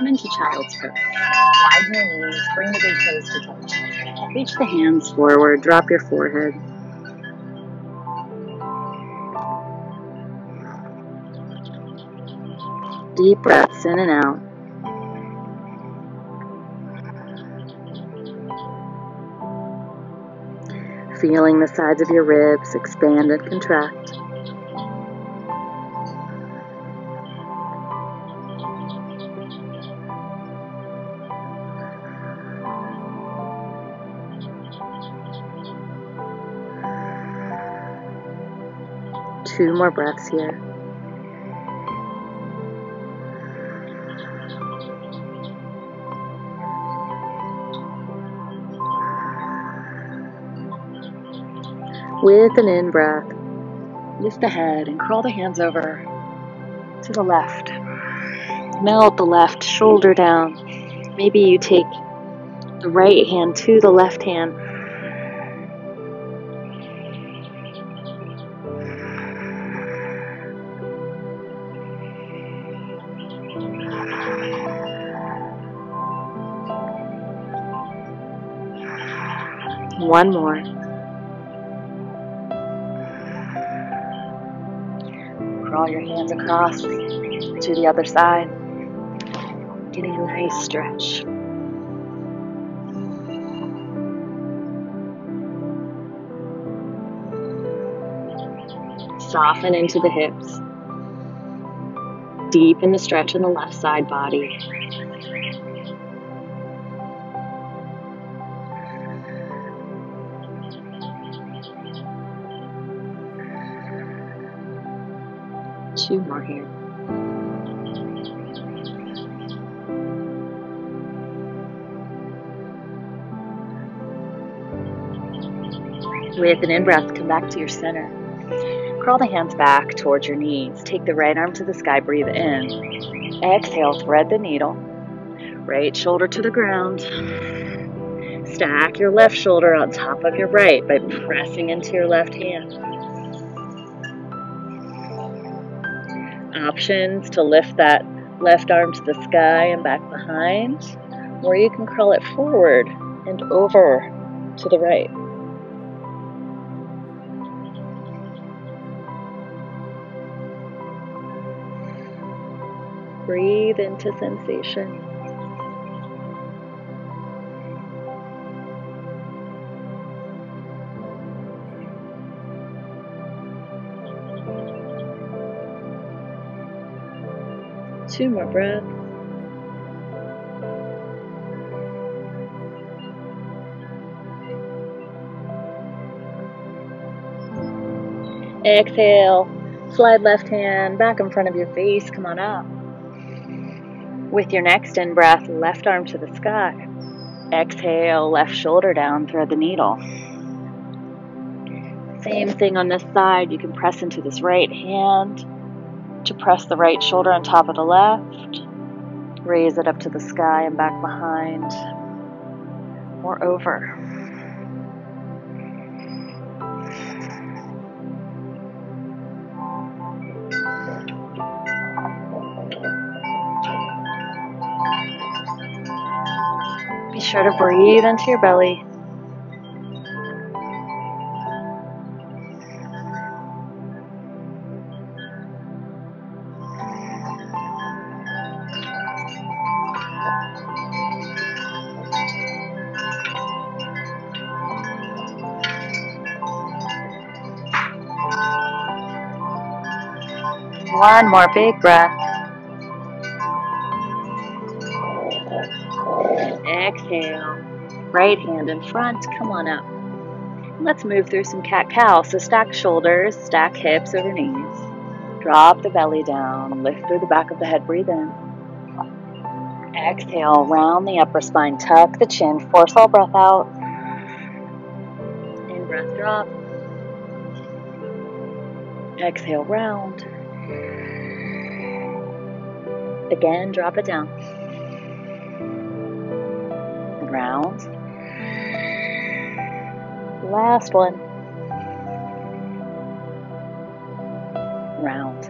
come into child's pose. Widen your knees, bring the big toes to touch. Reach the hands forward, drop your forehead. Deep breaths in and out. Feeling the sides of your ribs expand and contract. Two more breaths here. With an in breath, lift the head and crawl the hands over to the left. Melt the left shoulder down. Maybe you take the right hand to the left hand. One more. Crawl your hands across to the other side. Getting a nice stretch. Soften into the hips. Deep in the stretch in the left side body. Two more here. With an in breath, come back to your center. Crawl the hands back towards your knees. Take the right arm to the sky, breathe in. Exhale, thread the needle. Right shoulder to the ground. Stack your left shoulder on top of your right by pressing into your left hand. Options to lift that left arm to the sky and back behind, or you can curl it forward and over to the right. Breathe into sensation. Two more breaths. Exhale. Slide left hand back in front of your face. Come on up. With your next in breath, left arm to the sky. Exhale, left shoulder down, thread the needle. Same thing on this side. You can press into this right hand to press the right shoulder on top of the left. Raise it up to the sky and back behind or over. Be sure to breathe into your belly. One more big breath. Exhale. Right hand in front. Come on up. Let's move through some cat cow. So stack shoulders, stack hips over knees. Drop the belly down. Lift through the back of the head. Breathe in. Exhale. Round the upper spine. Tuck the chin. Force all breath out. In breath drop. Exhale, round. Again, drop it down. Round. Last one. Round.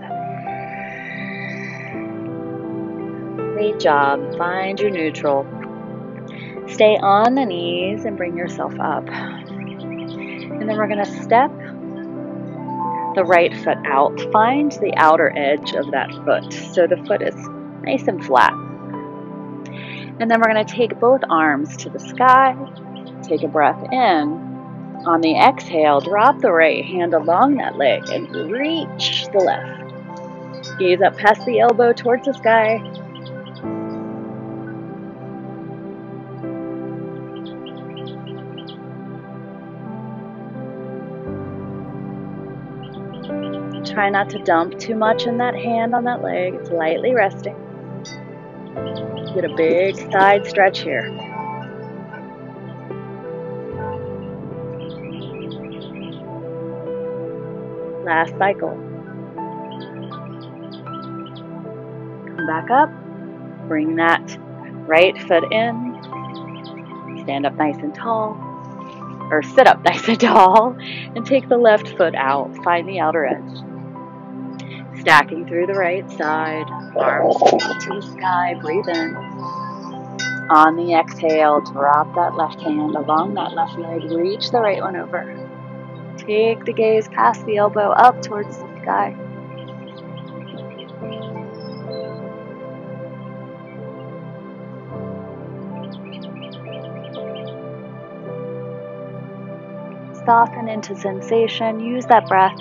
Great job. Find your neutral. Stay on the knees and bring yourself up. And then we're going to step the right foot out. Find the outer edge of that foot so the foot is nice and flat. And then we're going to take both arms to the sky. Take a breath in. On the exhale, drop the right hand along that leg and reach the left. Gaze up past the elbow towards the sky. Try not to dump too much in that hand on that leg. It's lightly resting. Get a big side stretch here. Last cycle. Come back up. Bring that right foot in. Stand up nice and tall. Or sit up nice and tall. And take the left foot out. Find the outer edge. Stacking through the right side, arms to the sky, breathe in. On the exhale, drop that left hand along that left leg, reach the right one over. Take the gaze past the elbow up towards the sky. Soften into sensation, use that breath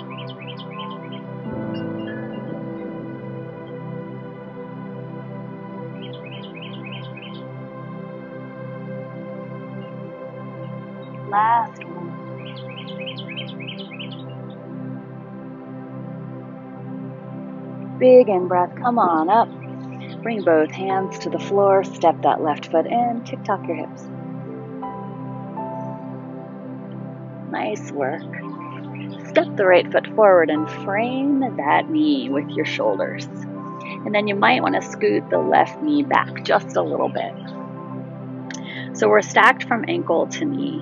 Big in breath, come on up. Bring both hands to the floor, step that left foot in, tick tock your hips. Nice work. Step the right foot forward and frame that knee with your shoulders. And then you might want to scoot the left knee back just a little bit. So we're stacked from ankle to knee.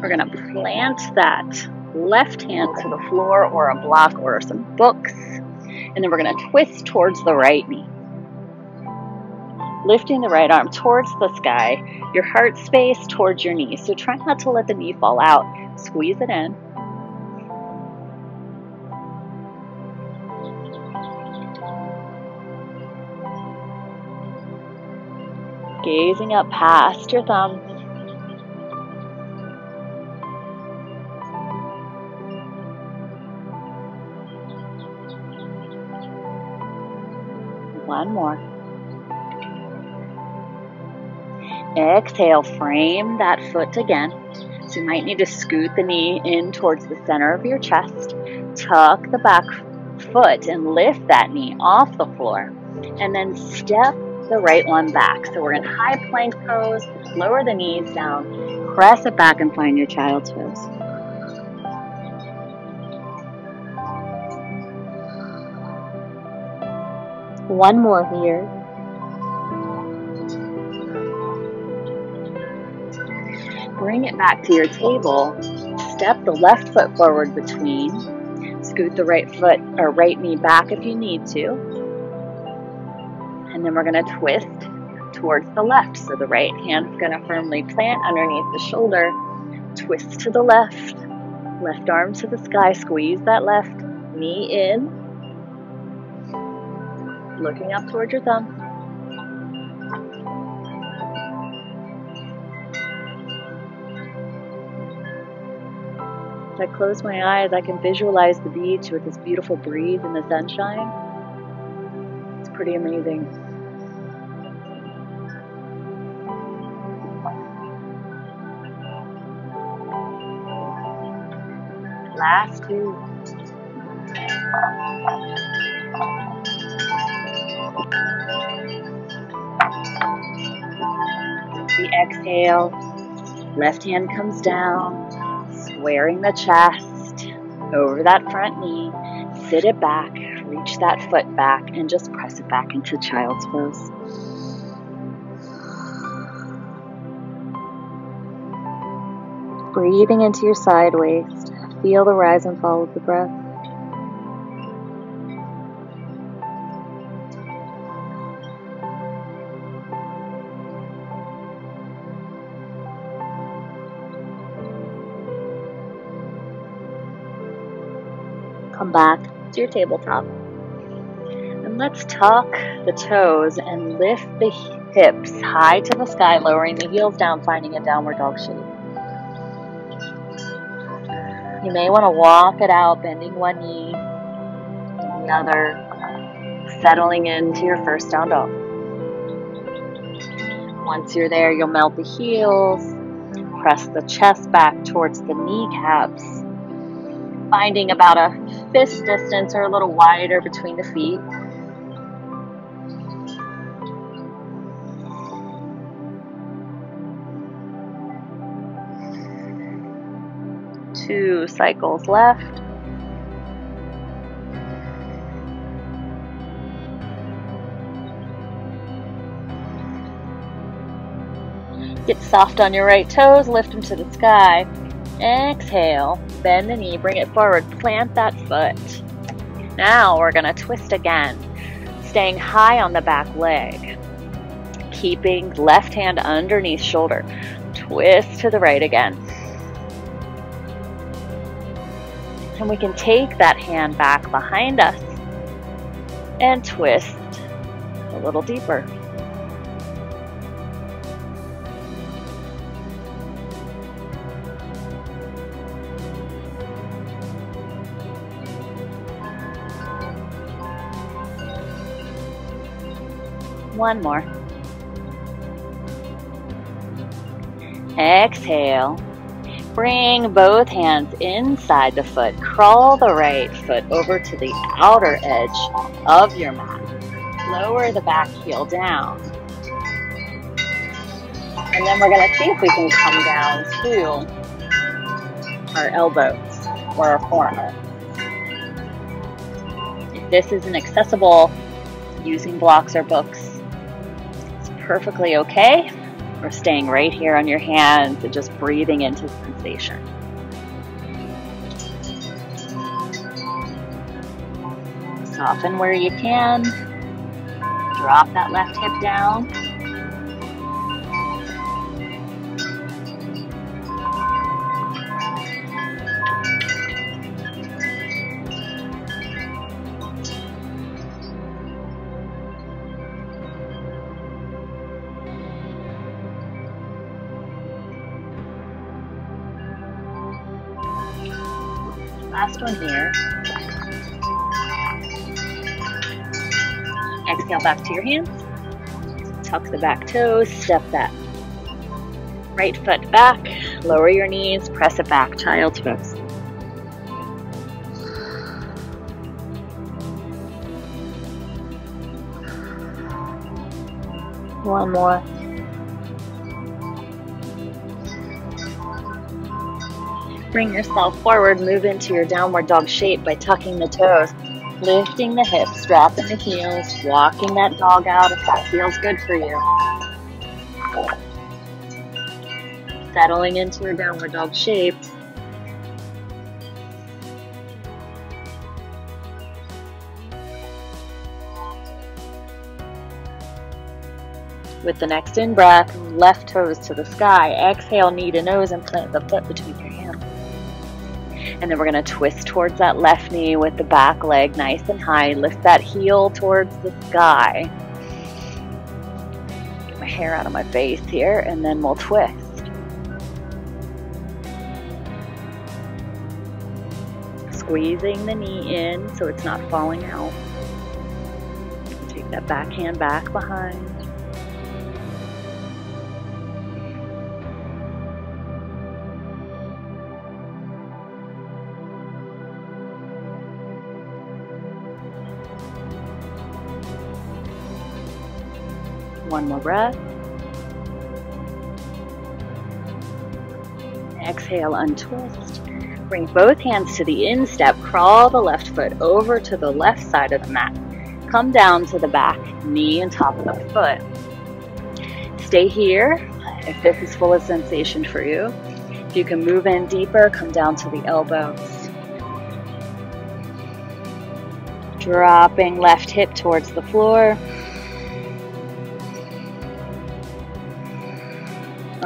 We're going to plant that left hand to the floor or a block or some books. And then we're going to twist towards the right knee. Lifting the right arm towards the sky, your heart space towards your knee. So try not to let the knee fall out. Squeeze it in. Gazing up past your thumb. One more. Exhale, frame that foot again. So you might need to scoot the knee in towards the center of your chest. Tuck the back foot and lift that knee off the floor. And then step the right one back. So we're in high plank pose. Lower the knees down. Press it back and find your child's pose. One more here. Bring it back to your table. Step the left foot forward between. Scoot the right foot or right knee back if you need to. And then we're going to twist towards the left. So the right hand's going to firmly plant underneath the shoulder. Twist to the left. Left arm to the sky. Squeeze that left knee in looking up towards your thumb. As I close my eyes, I can visualize the beach with this beautiful breeze and the sunshine. It's pretty amazing. Last two. Exhale, left hand comes down, squaring the chest over that front knee. Sit it back, reach that foot back, and just press it back into child's pose. Breathing into your side waist. Feel the rise and fall of the breath. To your tabletop. And let's tuck the toes and lift the hips high to the sky, lowering the heels down, finding a downward dog shape. You may want to walk it out, bending one knee, the other, uh, settling into your first down dog. Once you're there, you'll melt the heels, press the chest back towards the kneecaps, finding about a fist distance or a little wider between the feet. Two cycles left. Get soft on your right toes, lift them to the sky. Exhale, bend the knee, bring it forward, plant that foot. Now we're going to twist again, staying high on the back leg. Keeping left hand underneath shoulder. Twist to the right again. And we can take that hand back behind us and twist a little deeper. One more. Exhale. Bring both hands inside the foot. Crawl the right foot over to the outer edge of your mat. Lower the back heel down. And then we're going to see if we can come down to our elbows or our forearms. If this isn't accessible using blocks or books, perfectly okay. Or staying right here on your hands and just breathing into sensation. Soften where you can. Drop that left hip down. Back to your hands. Tuck the back toes, step that right foot back, lower your knees, press it back, child's pose. One more. Bring yourself forward, move into your downward dog shape by tucking the toes, lifting the hips, dropping the heels, walking that dog out if that feels good for you. Settling into your downward dog shape. With the next in breath, left toes to the sky. Exhale, knee to nose, and plant the foot between your hands. And then we're going to twist towards that left knee with the back leg nice and high. Lift that heel towards the sky. Get my hair out of my face here, and then we'll twist. Squeezing the knee in so it's not falling out. Take that back hand back behind. One more breath. Exhale, untwist. Bring both hands to the instep. Crawl the left foot over to the left side of the mat. Come down to the back, knee and top of the foot. Stay here if this is full of sensation for you. If you can move in deeper, come down to the elbows. Dropping left hip towards the floor.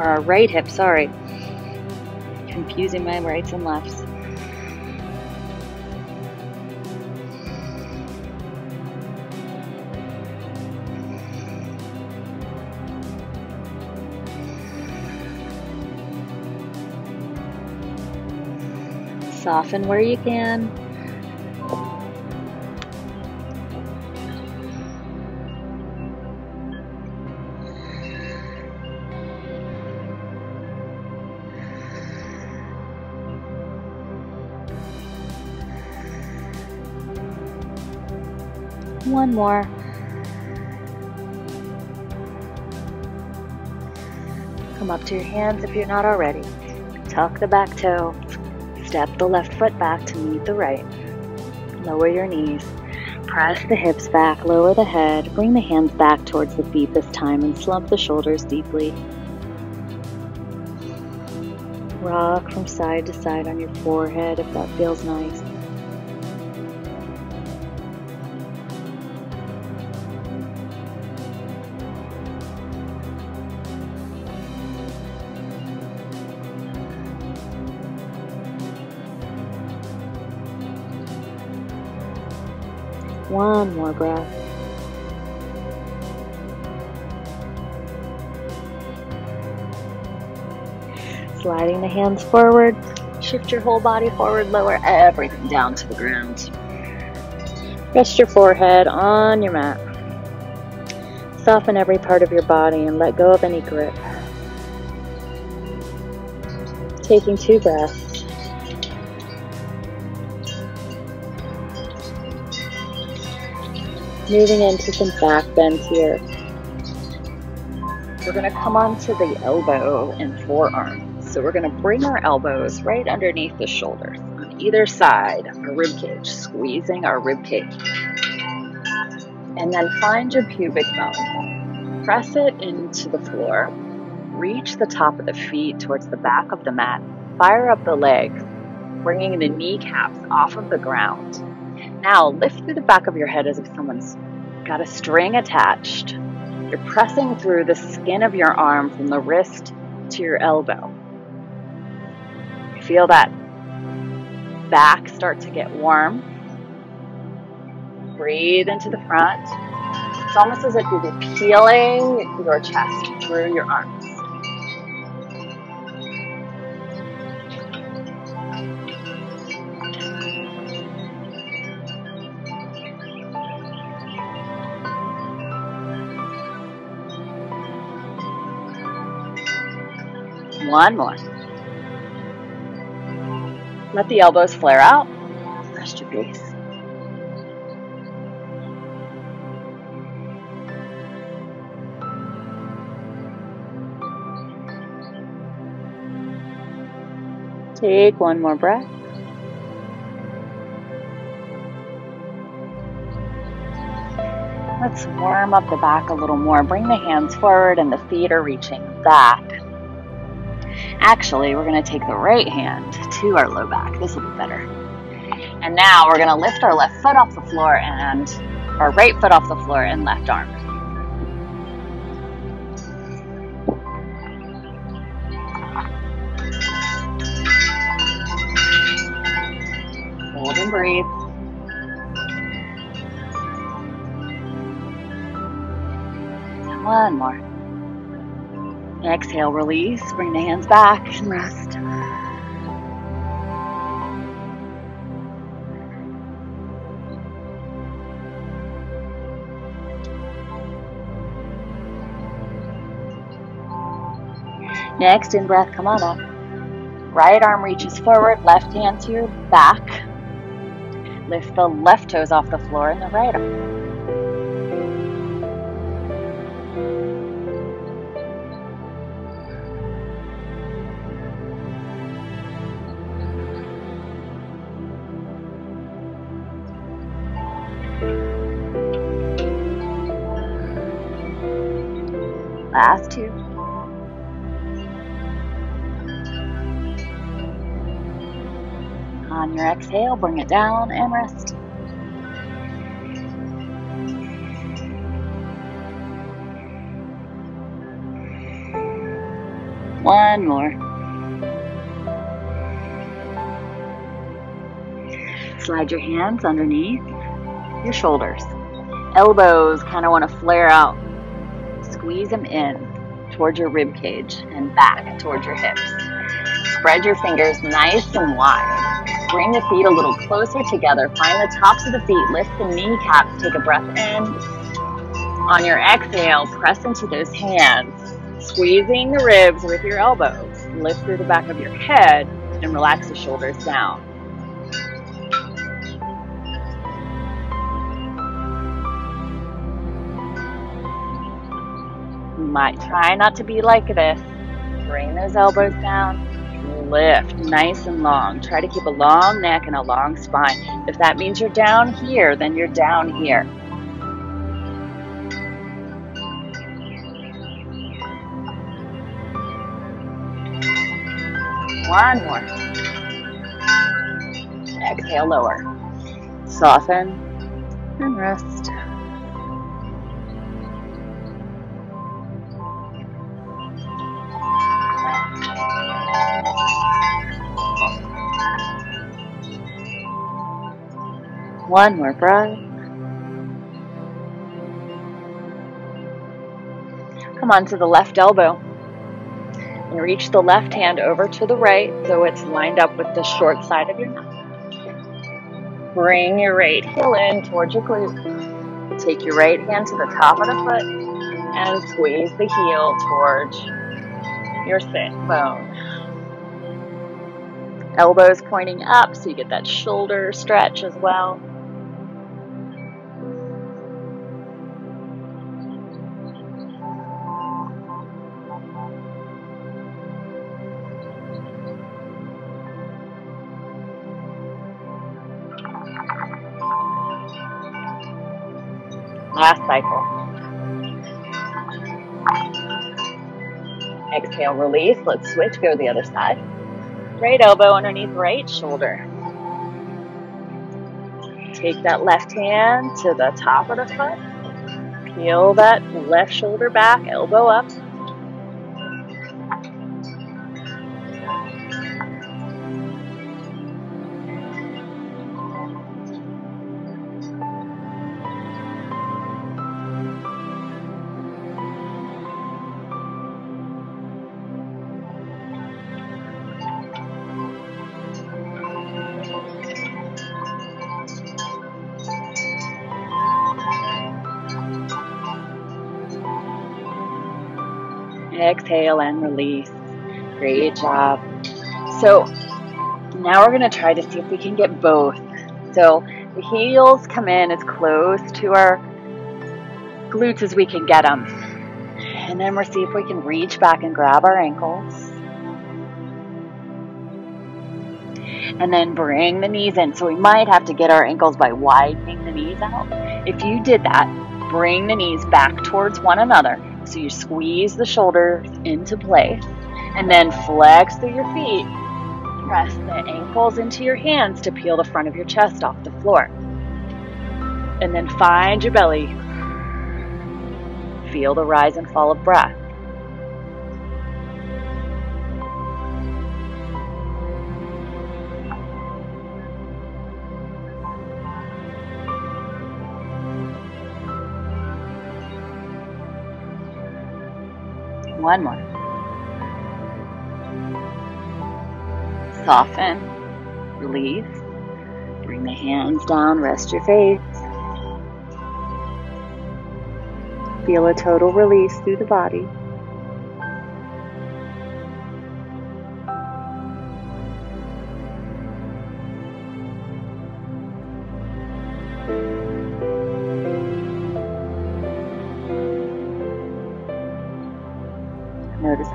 or right hip, sorry. Confusing my rights and lefts. Soften where you can. One more. Come up to your hands if you're not already. Tuck the back toe. Step the left foot back to meet the right. Lower your knees. Press the hips back, lower the head. Bring the hands back towards the feet this time and slump the shoulders deeply. Rock from side to side on your forehead if that feels nice. One more breath. Sliding the hands forward. Shift your whole body forward, lower everything down to the ground. Rest your forehead on your mat. Soften every part of your body and let go of any grip. Taking two breaths. Moving into some back bends here. We're going to come onto the elbow and forearm. So we're going to bring our elbows right underneath the shoulders on either side of our rib cage, squeezing our rib cage. And then find your pubic bone. Press it into the floor. Reach the top of the feet towards the back of the mat. Fire up the legs, bringing the kneecaps off of the ground. Now lift through the back of your head as if someone's got a string attached. You're pressing through the skin of your arm from the wrist to your elbow. Feel that back start to get warm. Breathe into the front. It's almost as if you're peeling your chest through your arms. One more. Let the elbows flare out. Rest your face. Take one more breath. Let's warm up the back a little more. Bring the hands forward and the feet are reaching back. Actually, we're going to take the right hand to our low back. This will be better. And now we're going to lift our left foot off the floor and our right foot off the floor and left arm. Exhale, release. Bring the hands back and rest. Next, in breath, come on up. Right arm reaches forward, left hand to your back. Lift the left toes off the floor and the right arm. Last two. On your exhale, bring it down and rest. One more. Slide your hands underneath your shoulders. Elbows kind of want to flare out squeeze them in towards your rib cage and back towards your hips. Spread your fingers nice and wide. Bring the feet a little closer together. Find the tops of the feet. Lift the kneecaps. Take a breath in. On your exhale, press into those hands, squeezing the ribs with your elbows. Lift through the back of your head and relax the shoulders down. Might try not to be like this. Bring those elbows down. Lift nice and long. Try to keep a long neck and a long spine. If that means you're down here, then you're down here. One more. Exhale, lower. Soften and rest. One more breath. Come on to the left elbow and reach the left hand over to the right so it's lined up with the short side of your mat. Bring your right heel in towards your glute. Take your right hand to the top of the foot and squeeze the heel towards your sit bone. Elbows pointing up so you get that shoulder stretch as well. Exhale, release. Let's switch, go to the other side. Right elbow underneath right shoulder. Take that left hand to the top of the foot. Peel that left shoulder back, elbow up. Exhale and release. Great job. So now we're going to try to see if we can get both. So the heels come in as close to our glutes as we can get them. And then we'll see if we can reach back and grab our ankles. And then bring the knees in. So we might have to get our ankles by widening the knees out. If you did that, bring the knees back towards one another so you squeeze the shoulders into place and then flex through your feet. Press the ankles into your hands to peel the front of your chest off the floor. And then find your belly. Feel the rise and fall of breath. One more. Soften, release. Bring the hands down, rest your face. Feel a total release through the body.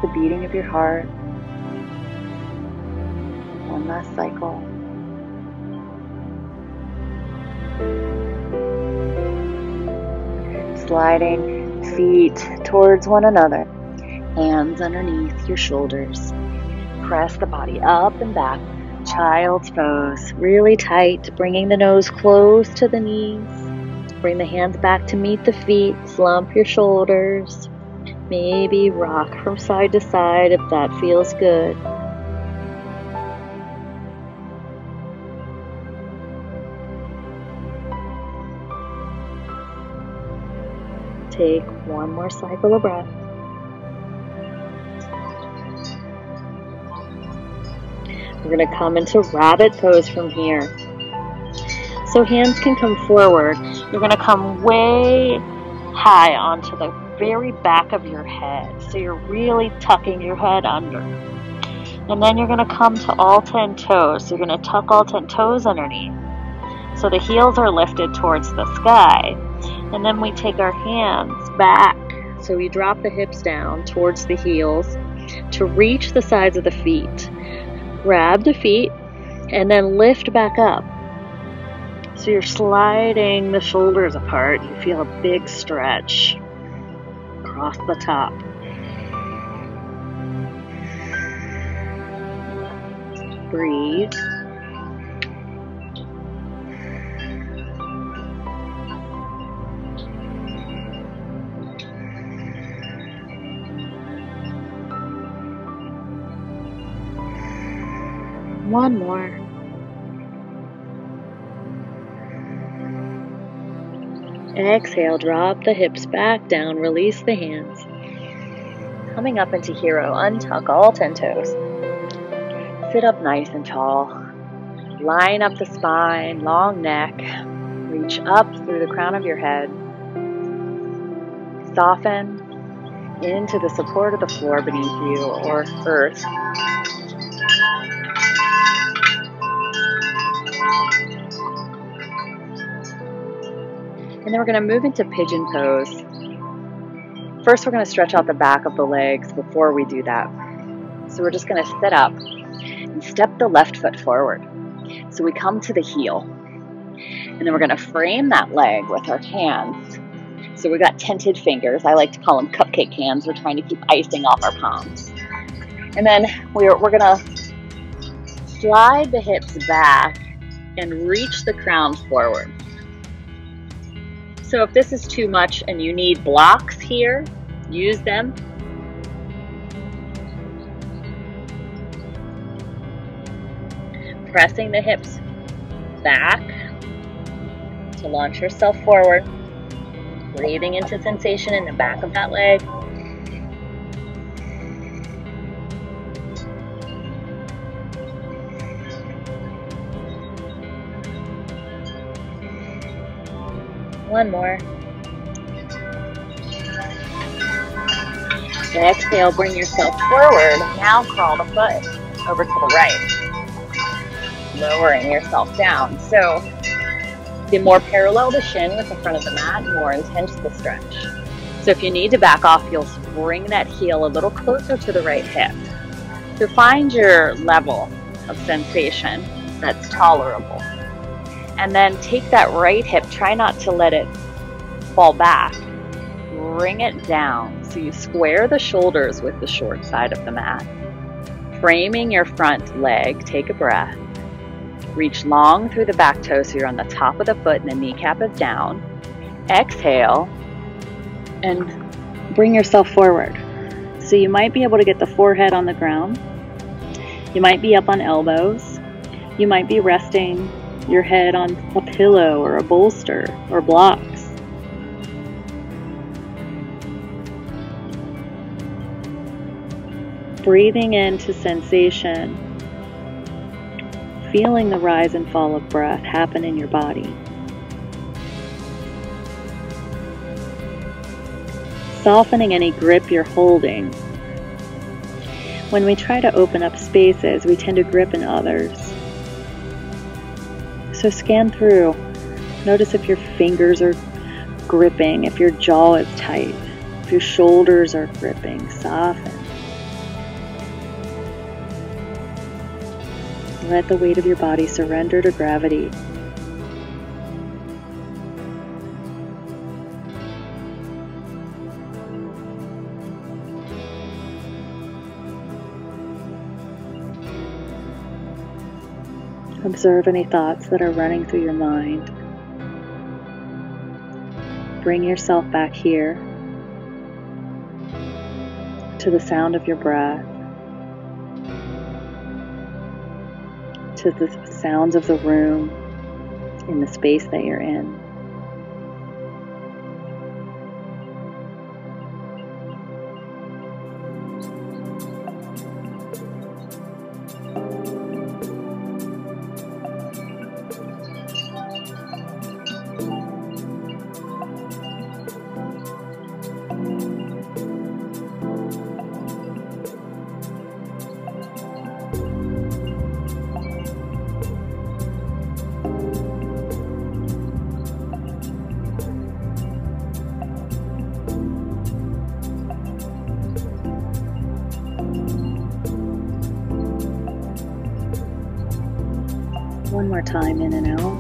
The beating of your heart. One last cycle. Sliding feet towards one another, hands underneath your shoulders. Press the body up and back. Child's pose, really tight, bringing the nose close to the knees. Bring the hands back to meet the feet. Slump your shoulders. Maybe rock from side to side if that feels good. Take one more cycle of breath. We're going to come into rabbit pose from here. So hands can come forward. You're going to come way high onto the very back of your head. So you're really tucking your head under. And then you're going to come to all 10 toes. You're going to tuck all 10 toes underneath. So the heels are lifted towards the sky. And then we take our hands back. So we drop the hips down towards the heels to reach the sides of the feet. Grab the feet and then lift back up. So you're sliding the shoulders apart. You feel a big stretch across the top. Breathe. One more. Exhale, drop the hips back down, release the hands. Coming up into hero, untuck all 10 toes. Sit up nice and tall. Line up the spine, long neck. Reach up through the crown of your head. Soften into the support of the floor beneath you or earth. And then we're going to move into pigeon pose. First, we're going to stretch out the back of the legs before we do that. So we're just going to sit up and step the left foot forward. So we come to the heel. And then we're going to frame that leg with our hands. So we've got tented fingers. I like to call them cupcake hands. We're trying to keep icing off our palms. And then we're, we're going to slide the hips back and reach the crown forward. So if this is too much and you need blocks here, use them. Pressing the hips back to launch yourself forward. Breathing into sensation in the back of that leg. One more. Exhale, bring yourself forward. Now crawl the foot over to the right. Lowering yourself down. So the more parallel the shin with the front of the mat, the more intense the stretch. So if you need to back off, you'll bring that heel a little closer to the right hip. So find your level of sensation that's tolerable and then take that right hip, try not to let it fall back. Bring it down so you square the shoulders with the short side of the mat. Framing your front leg, take a breath. Reach long through the back toe so you're on the top of the foot and the kneecap is down. Exhale and bring yourself forward. So you might be able to get the forehead on the ground. You might be up on elbows. You might be resting your head on a pillow or a bolster or blocks. Breathing into sensation, feeling the rise and fall of breath happen in your body. Softening any grip you're holding. When we try to open up spaces, we tend to grip in others. So scan through. Notice if your fingers are gripping, if your jaw is tight, if your shoulders are gripping. Soften. Let the weight of your body surrender to gravity. Observe any thoughts that are running through your mind. Bring yourself back here to the sound of your breath, to the sounds of the room in the space that you're in. Time, in and out.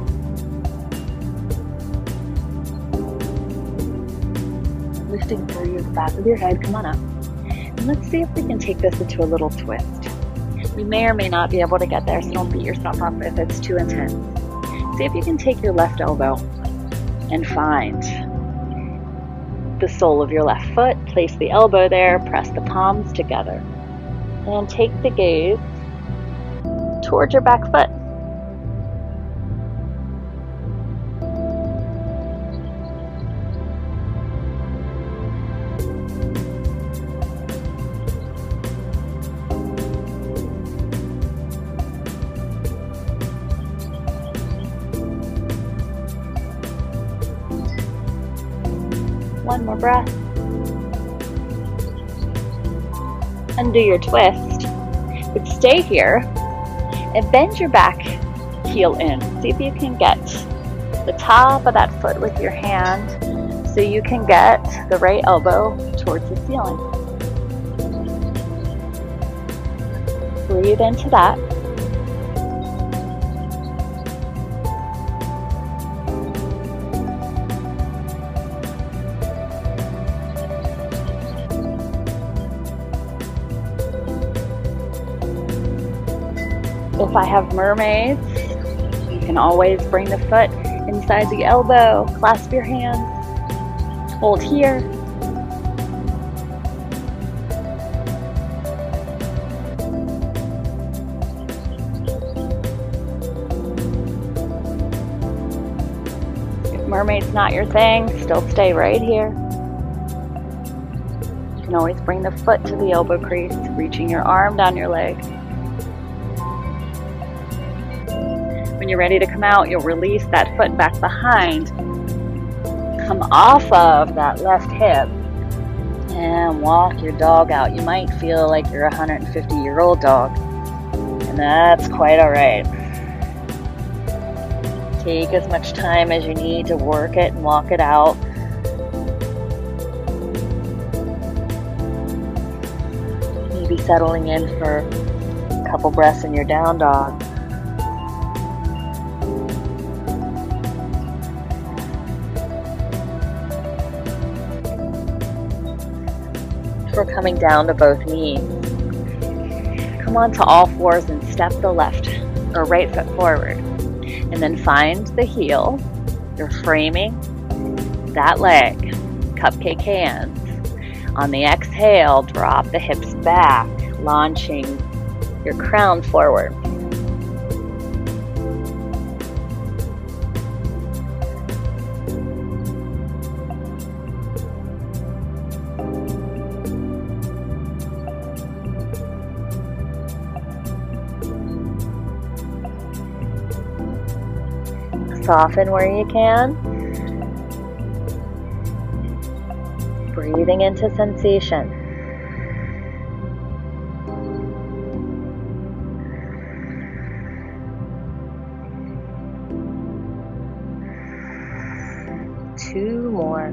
Lifting through the back of your head, come on up. And let's see if we can take this into a little twist. You may or may not be able to get there, so don't beat yourself up if it's too intense. See if you can take your left elbow and find the sole of your left foot. Place the elbow there, press the palms together, and take the gaze towards your back foot. Undo your twist. But stay here and bend your back heel in. See if you can get the top of that foot with your hand so you can get the right elbow towards the ceiling. Breathe into that. I have mermaids, you can always bring the foot inside the elbow, clasp your hands, hold here. If mermaid's not your thing, still stay right here. You can always bring the foot to the elbow crease, reaching your arm down your leg. When you're ready to come out, you'll release that foot back behind. Come off of that left hip and walk your dog out. You might feel like you're a 150 year old dog, and that's quite all right. Take as much time as you need to work it and walk it out. Maybe settling in for a couple breaths in your down dog. Coming down to both knees. Come on to all fours and step the left or right foot forward. And then find the heel. You're framing that leg, cupcake hands. On the exhale, drop the hips back, launching your crown forward. Soften where you can. Breathing into sensation. Two more.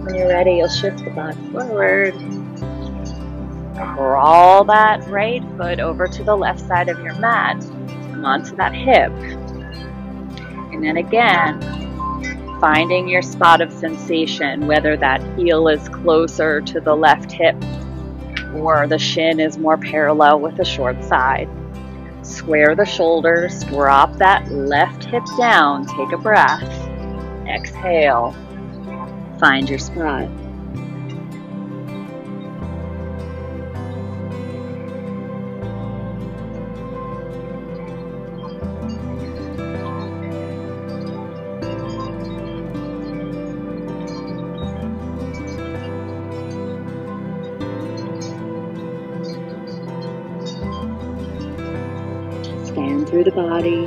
When you're ready, you'll shift the body forward. Crawl that right foot over to the left side of your mat. Come onto that hip. And then again, finding your spot of sensation, whether that heel is closer to the left hip or the shin is more parallel with the short side. Square the shoulders, drop that left hip down, take a breath, exhale, find your spot. Body.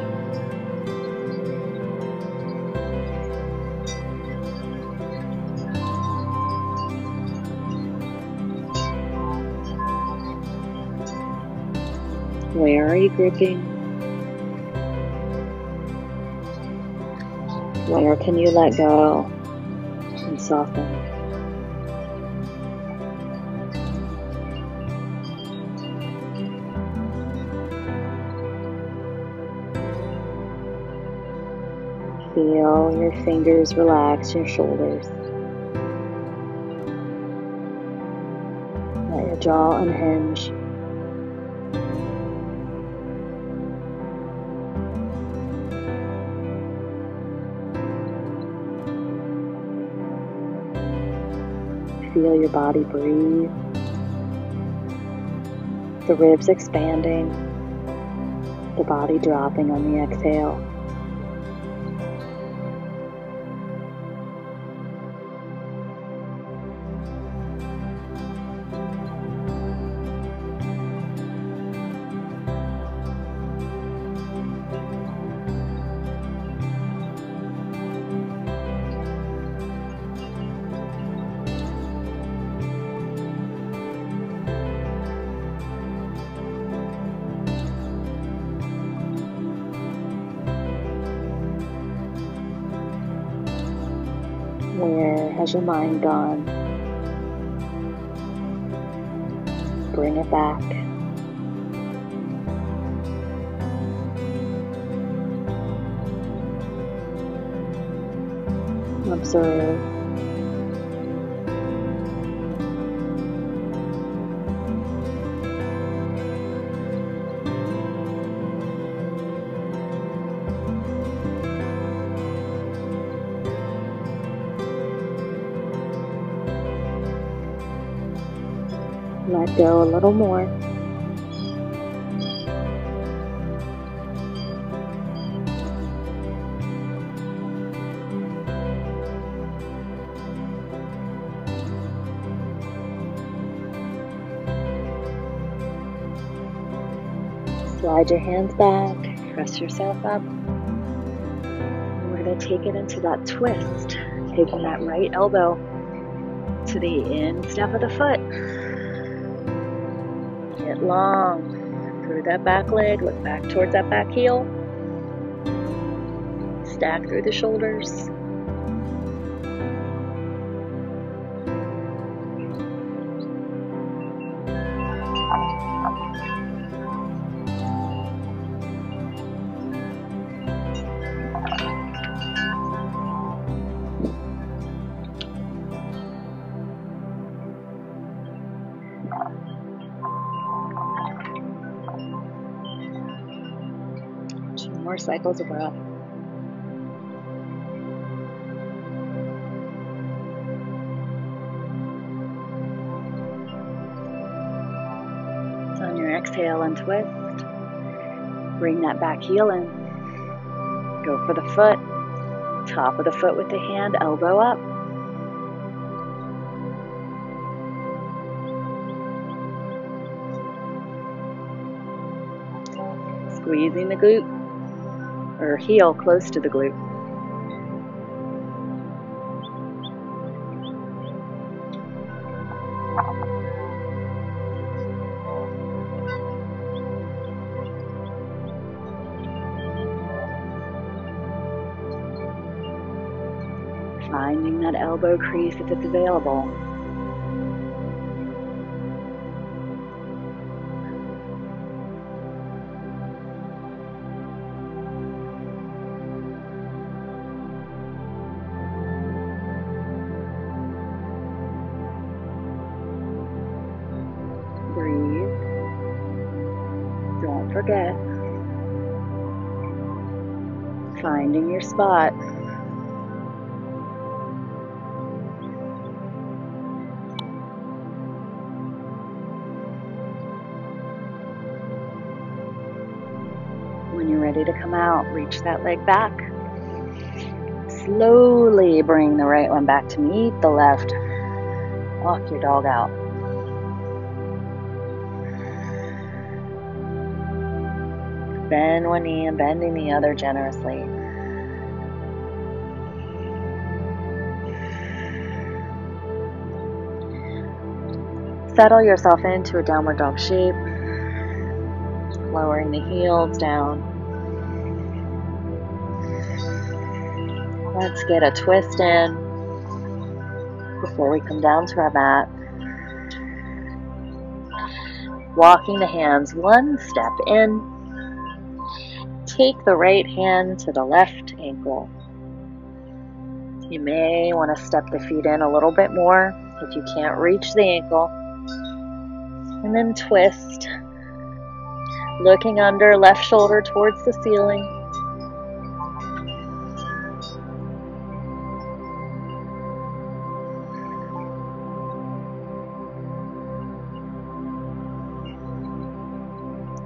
Where are you gripping? Where can you let go and soften? Feel your fingers relax your shoulders. Let your jaw unhinge. Feel your body breathe. The ribs expanding, the body dropping on the exhale. Mind gone? Bring it back. Observe. Let go a little more. Slide your hands back, press yourself up. We're going to take it into that twist, taking that right elbow to the instep of the foot. Get long through that back leg, look back towards that back heel. Stack through the shoulders. Cycles breath. On your exhale and twist, bring that back heel in. Go for the foot, top of the foot with the hand, elbow up. Squeezing the glute or heel close to the glute. Finding that elbow crease if it's available. Spot. When you're ready to come out, reach that leg back. Slowly bring the right one back to meet the left. Walk your dog out. Bend one knee and bending the other generously. Settle yourself into a downward dog shape, lowering the heels down. Let's get a twist in before we come down to our mat. Walking the hands one step in. Take the right hand to the left ankle. You may want to step the feet in a little bit more if you can't reach the ankle. And then twist. Looking under, left shoulder towards the ceiling.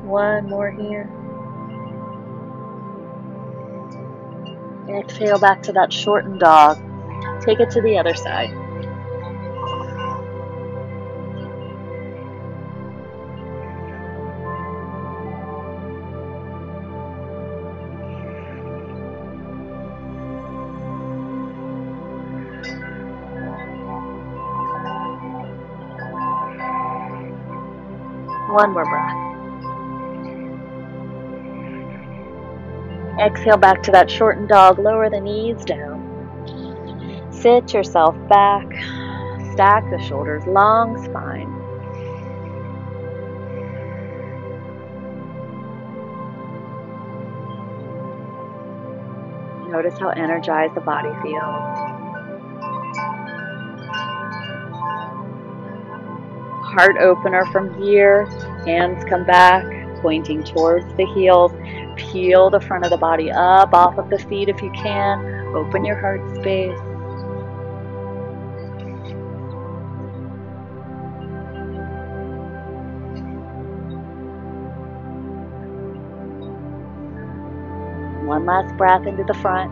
One more here. Exhale back to that shortened dog. Take it to the other side. One more breath. Exhale back to that shortened dog. Lower the knees down. Sit yourself back. Stack the shoulders, long spine. Notice how energized the body feels. Heart opener from here. Hands come back, pointing towards the heels. Peel the front of the body up off of the feet if you can. Open your heart space. One last breath into the front.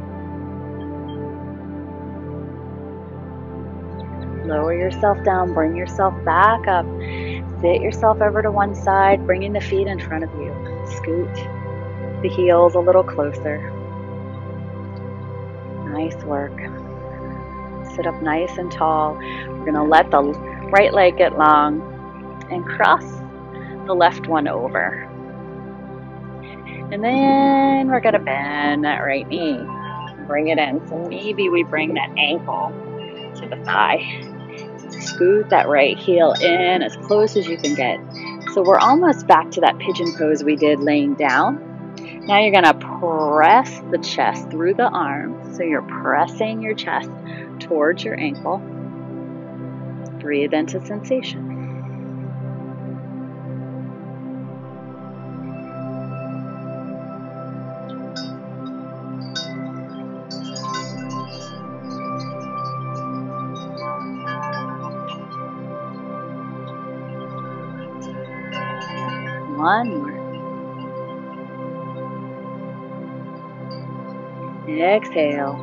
Lower yourself down, bring yourself back up. Sit yourself over to one side, bringing the feet in front of you. Scoot the heels a little closer. Nice work. Sit up nice and tall. We're going to let the right leg get long and cross the left one over. And then we're going to bend that right knee. Bring it in. So maybe we bring that ankle to the thigh. Scoot that right heel in as close as you can get. So we're almost back to that pigeon pose we did laying down. Now you're going to press the chest through the arms. So you're pressing your chest towards your ankle. Breathe into sensation. One more. Exhale.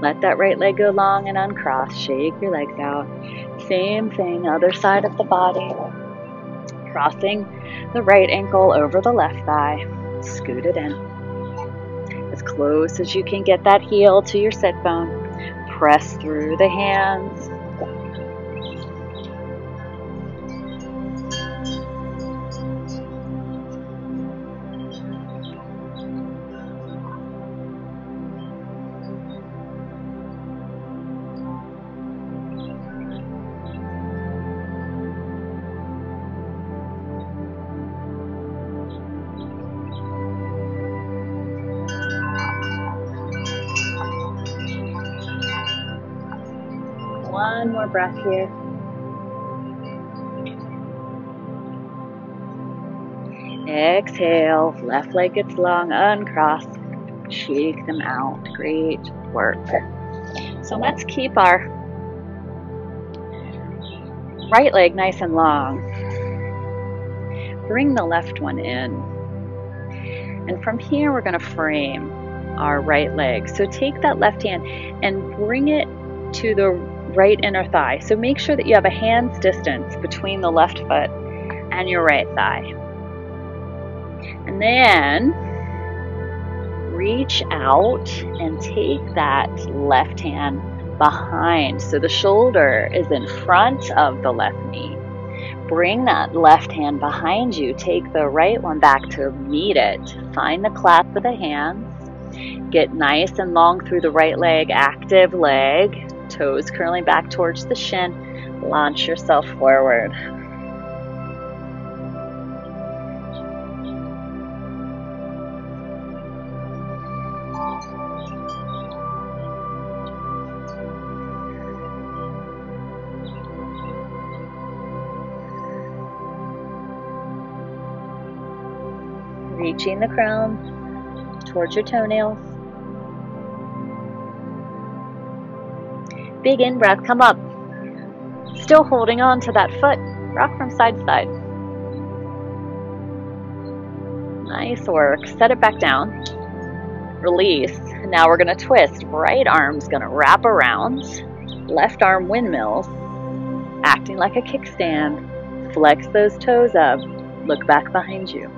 Let that right leg go long and uncross. Shake your legs out. Same thing, other side of the body. Crossing the right ankle over the left thigh. Scoot it in. As close as you can get that heel to your sit bone. Press through the hands. One more breath here. Exhale, left leg gets long, uncross, shake them out. Great work. So let's keep our right leg nice and long. Bring the left one in. And from here, we're going to frame our right leg. So take that left hand and bring it to the right inner thigh. So make sure that you have a hand's distance between the left foot and your right thigh. And then reach out and take that left hand behind. So the shoulder is in front of the left knee. Bring that left hand behind you. Take the right one back to meet it. Find the clasp of the hands. Get nice and long through the right leg, active leg Toes curling back towards the shin. Launch yourself forward. Reaching the crown towards your toenails. Big in breath, come up. Still holding on to that foot. Rock from side to side. Nice work. Set it back down. Release. Now we're going to twist. Right arm's going to wrap around. Left arm windmills. Acting like a kickstand. Flex those toes up. Look back behind you.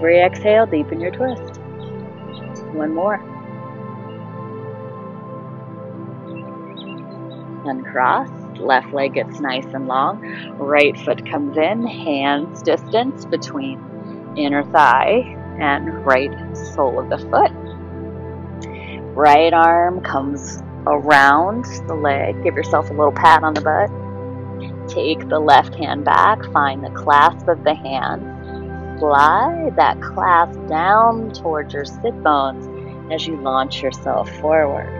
Every exhale, deepen your twist. One more. Uncross. Left leg gets nice and long. Right foot comes in, hands distance between inner thigh and right sole of the foot. Right arm comes around the leg. Give yourself a little pat on the butt. Take the left hand back. Find the clasp of the hand slide that clasp down towards your sit bones as you launch yourself forward.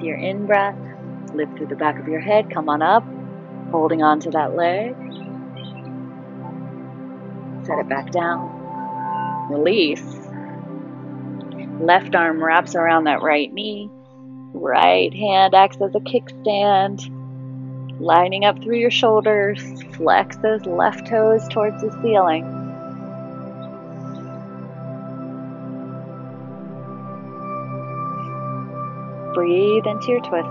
With your in breath, lift through the back of your head, come on up, holding on to that leg. Set it back down. Release. Left arm wraps around that right knee. Right hand acts as a kickstand. Lining up through your shoulders. Flex those left toes towards the ceiling. Breathe into your twist.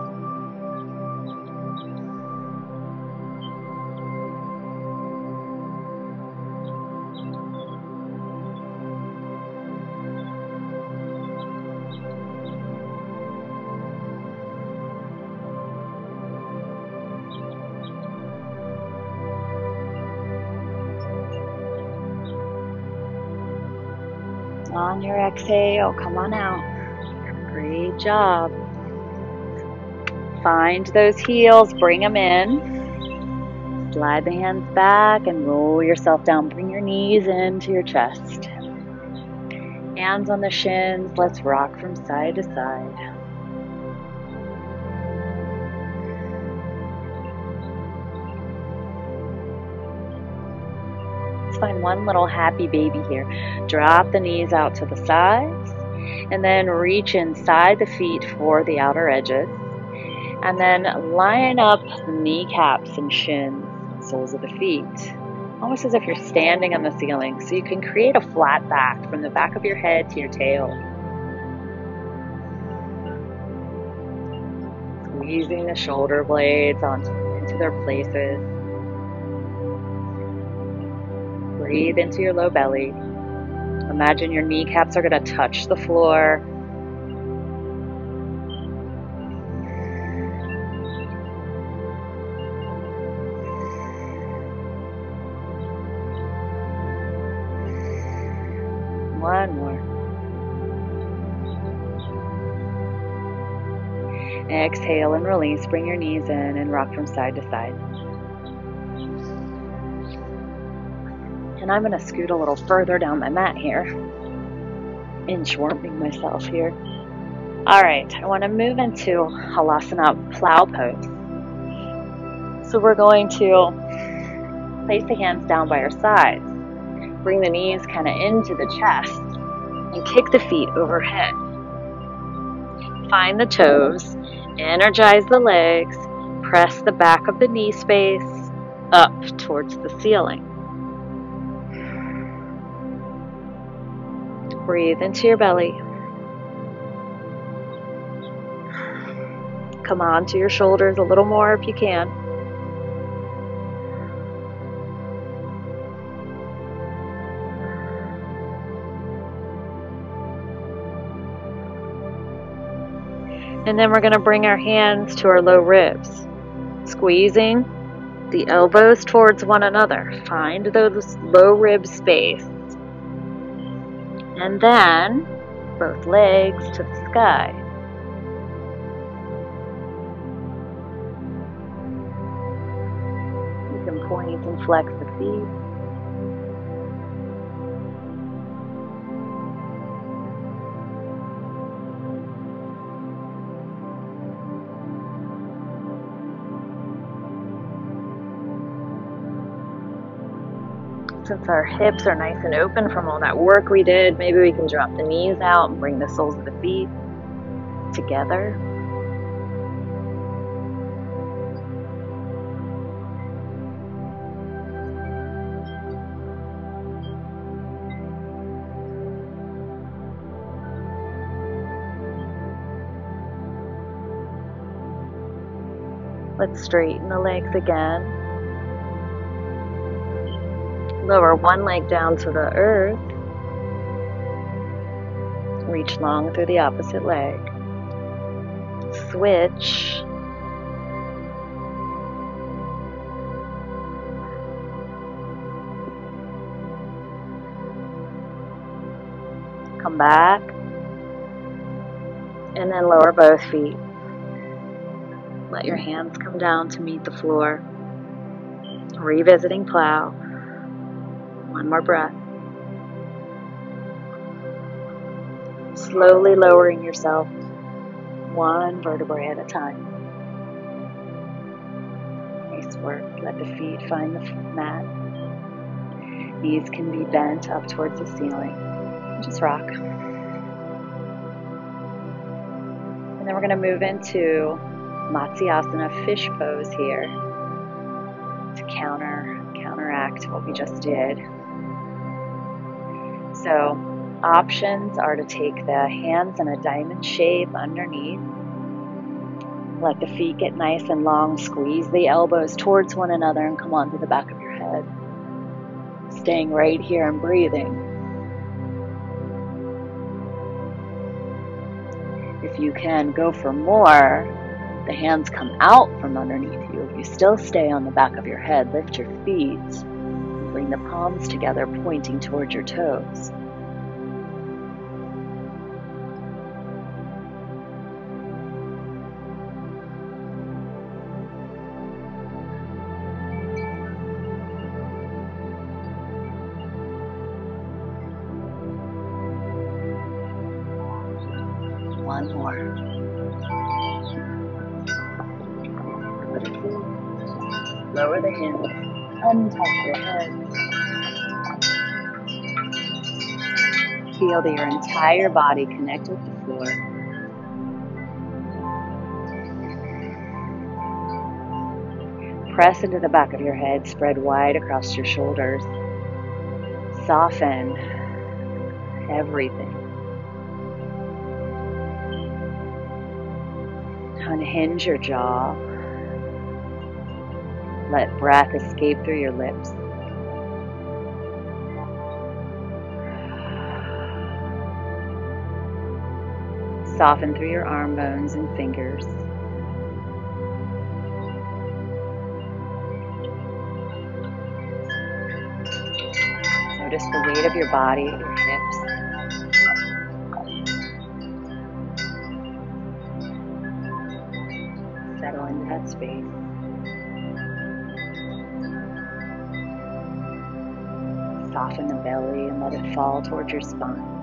On your exhale, come on out. Great job. Find those heels, bring them in. Slide the hands back and roll yourself down. Bring your knees into your chest. Hands on the shins. Let's rock from side to side. Let's find one little happy baby here. Drop the knees out to the sides and then reach inside the feet for the outer edges. And then line up the kneecaps and shins, soles of the feet, almost as if you're standing on the ceiling. So you can create a flat back from the back of your head to your tail. Squeezing the shoulder blades onto into their places. Breathe into your low belly. Imagine your kneecaps are going to touch the floor Exhale and release. Bring your knees in and rock from side to side. And I'm going to scoot a little further down my mat here. Inchworming myself here. All right, I want to move into Halasana plow pose. So we're going to place the hands down by our sides Bring the knees kind of into the chest and kick the feet overhead. Find the toes, energize the legs, press the back of the knee space up towards the ceiling. Breathe into your belly. Come on to your shoulders a little more if you can. And then we're going to bring our hands to our low ribs, squeezing the elbows towards one another. Find those low rib space. And then both legs to the sky. You can point and flex the feet. Since our hips are nice and open from all that work we did, maybe we can drop the knees out and bring the soles of the feet together. Let's straighten the legs again. Lower one leg down to the earth. Reach long through the opposite leg. Switch. Come back. And then lower both feet. Let your hands come down to meet the floor. Revisiting plow. More breath. Slowly lowering yourself one vertebrae at a time. Nice work. Let the feet find the mat. Knees can be bent up towards the ceiling. Just rock. And then we're going to move into Matsyasana fish pose here to counter counteract what we just did. So, options are to take the hands in a diamond shape underneath. Let the feet get nice and long. Squeeze the elbows towards one another and come onto the back of your head. Staying right here and breathing. If you can go for more, the hands come out from underneath you. If you still stay on the back of your head. Lift your feet. Bring the palms together, pointing towards your toes. Feel that your entire body connect with the floor. Press into the back of your head, spread wide across your shoulders. Soften everything. Unhinge your jaw. Let breath escape through your lips. Soften through your arm bones and fingers. Notice the weight of your body, your hips. Settle into that space. soften the belly and let it fall towards your spine.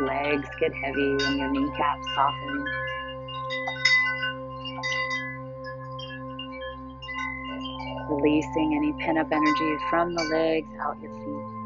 Legs get heavy and your kneecaps soften. Releasing any pin up energy from the legs out your feet.